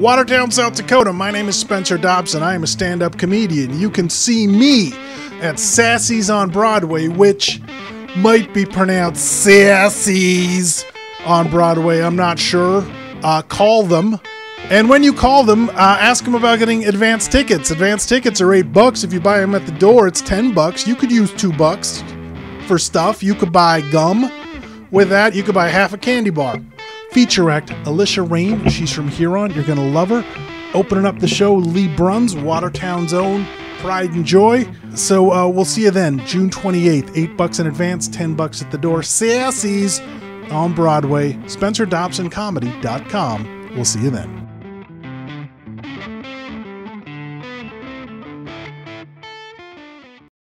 Watertown, South Dakota. My name is Spencer Dobson. I am a stand up comedian. You can see me at Sassy's on Broadway, which might be pronounced Sassy's on Broadway. I'm not sure. Uh, call them. And when you call them, uh, ask them about getting advance tickets. Advance tickets are eight bucks. If you buy them at the door, it's ten bucks. You could use two bucks for stuff. You could buy gum. With that, you could buy half a candy bar. Feature act Alicia Rain. She's from Huron. You're gonna love her. Opening up the show, Lee Bruns, Watertown's own Pride and Joy. So uh, we'll see you then, June 28th. Eight bucks in advance, ten bucks at the door. Sassy's on Broadway. SpencerDobsonComedy.com. We'll see you then.